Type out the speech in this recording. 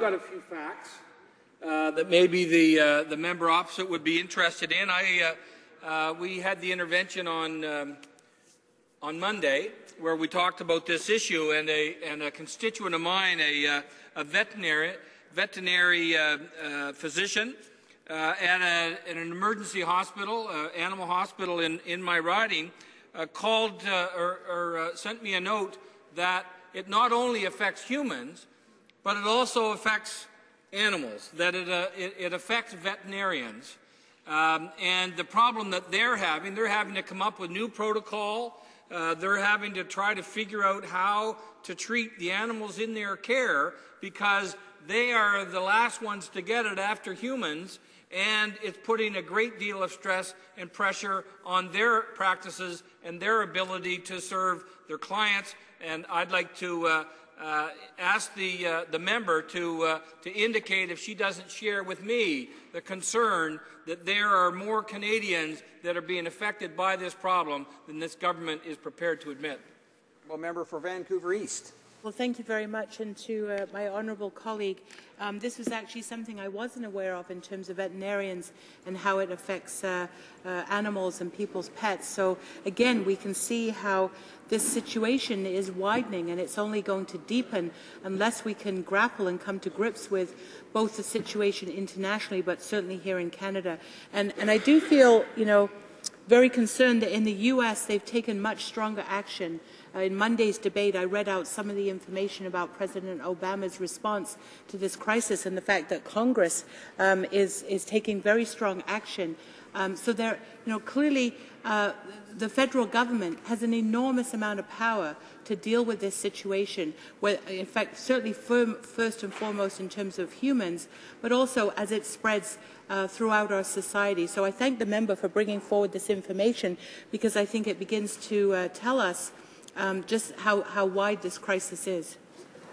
I've got a few facts uh, that maybe the uh, the member opposite would be interested in. I uh, uh, we had the intervention on um, on Monday where we talked about this issue, and a and a constituent of mine, a, uh, a veterinary veterinary physician. at, a, at, an emergency hospital, animal hospital in, in my riding, called or, or sent me a note that it not only affects humans, but it also affects animals, that it, uh, it, it, affects veterinarians. Um, and the problem that they're having, they're having to come up with new protocol. Uh, they're having to try to figure out how to treat the animals in their care because they are the last ones to get it after humans and it's putting a great deal of stress and pressure on their practices and their ability to serve their clients. And I'd like to uh, uh, ask the, uh, the member to, uh, to indicate if she doesn't share with me the concern that there are more Canadians that are being affected by this problem than this government is prepared to admit. Well, member for Vancouver East. Well, thank you very much. And to uh, my honourable colleague, um, this was actually something I wasn't aware of in terms of veterinarians and how it affects uh, uh, animals and people's pets. So again, we can see how this situation is widening and it's only going to deepen unless we can grapple and come to grips with both the situation internationally, but certainly here in Canada. And, and I do feel, you know, very concerned that in the U.S. they've taken much stronger action uh, in Monday's debate, I read out some of the information about President Obama's response to this crisis and the fact that Congress um, is, is taking very strong action. Um, so there, you know, clearly uh, the federal government has an enormous amount of power to deal with this situation, where, in fact, certainly firm, first and foremost in terms of humans, but also as it spreads uh, throughout our society. So I thank the member for bringing forward this information because I think it begins to uh, tell us um, just how, how wide this crisis is.